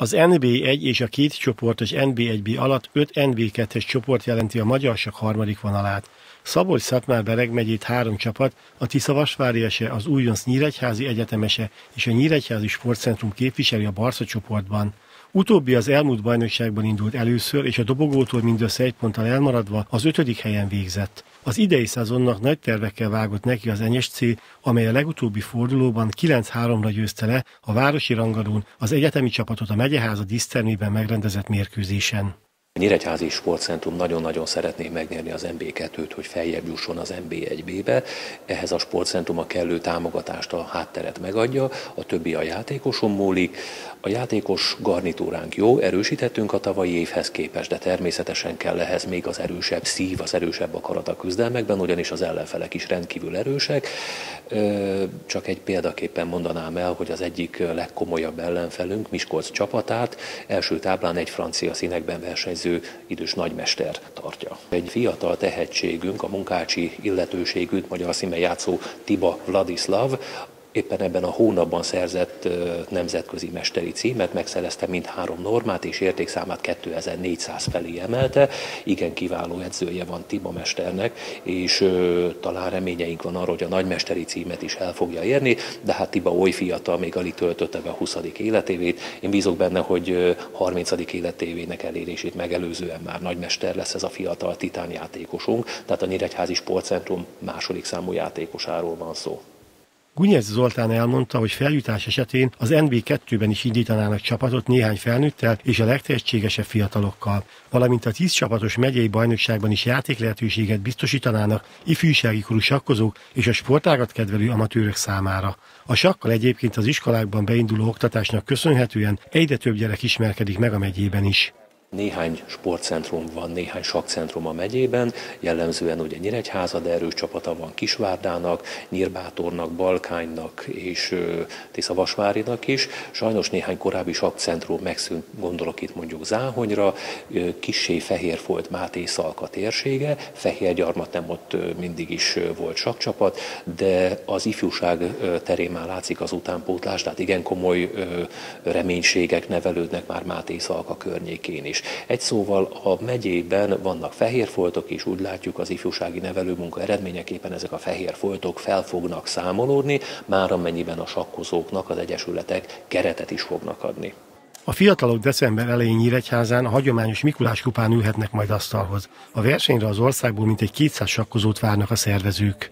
Az NB1 és a két csoportos NB1B alatt 5 NB2-es csoport jelenti a magyarság harmadik vonalát. szabolcs szatmár bereg megyét három csapat, a Tisza Vasváriese, az Újonc Nyíregyházi Egyetemese és a Nyíregyházi Sportcentrum képviseli a Barca csoportban. Utóbbi az elmúlt bajnokságban indult először, és a dobogótól mindössze egy ponttal elmaradva az ötödik helyen végzett. Az idei szezonnak nagy tervekkel vágott neki az NSC, amely a legutóbbi fordulóban 9-3-ra győzte le a városi rangadón az egyetemi csapatot a megyeháza disztermében megrendezett mérkőzésen. A Nyíregyházi Sportcentrum nagyon-nagyon szeretné megnyerni az MB2-t, hogy feljebb jusson az MB1B-be. Ehhez a sportcentrum a kellő támogatást, a hátteret megadja, a többi a játékoson múlik. A játékos garnitúránk jó, erősítettünk a tavalyi évhez képest, de természetesen kell ehhez még az erősebb szív, az erősebb akarat a küzdelmekben, ugyanis az ellenfelek is rendkívül erősek. Csak egy példaképpen mondanám el, hogy az egyik legkomolyabb ellenfelünk, Miskolc csapatát, első táblán egy francia színekben versenyző idős nagymester tartja. Egy fiatal tehetségünk, a munkácsi illetőségünk, magyar színben játszó Tiba Vladislav, éppen ebben a hónapban szerzett nemzetközi mesteri címet, megszerezte mindhárom normát, és értékszámát 2400 felé emelte. Igen kiváló edzője van Tiba mesternek, és talán reményeink van arra, hogy a nagymesteri címet is el fogja érni, de hát Tiba oly fiatal, még alig töltötte be a 20. életévét. Én bízok benne, hogy 30. életévének elérését megelőzően már nagymester lesz ez a fiatal titán játékosunk, tehát a Nyíregyházi Sportcentrum második számú játékosáról van szó. Gunyez Zoltán elmondta, hogy feljutás esetén az NB2-ben is indítanának csapatot néhány felnőttel és a legtehetségesebb fiatalokkal, valamint a 10 csapatos megyei bajnokságban is játék lehetőséget biztosítanának ifjúsági korú sakkozók és a sportágat kedvelő amatőrök számára. A sakkal egyébként az iskolákban beinduló oktatásnak köszönhetően egyre több gyerek ismerkedik meg a megyében is. Néhány sportcentrum van, néhány sakcentrum a megyében, jellemzően ugye Nyíregyháza, de erős csapata van Kisvárdának, Nyírbátornak, Balkánynak és Tiszavasvárinak is. Sajnos néhány korábbi sakcentrum megszűnt, gondolok itt mondjuk Záhonyra, Kissé Fehérfolt Máté Szalka térsége, Fehérgyarmat nem ott mindig is volt sakcsapat, de az ifjúság terén már látszik az utánpótlás, tehát igen komoly reménységek nevelődnek már Máté Szalka környékén is. Egy szóval a megyében vannak fehér foltok, és úgy látjuk az ifjúsági nevelőmunka eredményeképpen ezek a fehér foltok fel fognak számolódni, már amennyiben a sakkozóknak az egyesületek keretet is fognak adni. A fiatalok december elején Nyíregyházán a hagyományos Mikulás kupán ülhetnek majd asztalhoz. A versenyre az országból mintegy 200 sakkozót várnak a szervezők.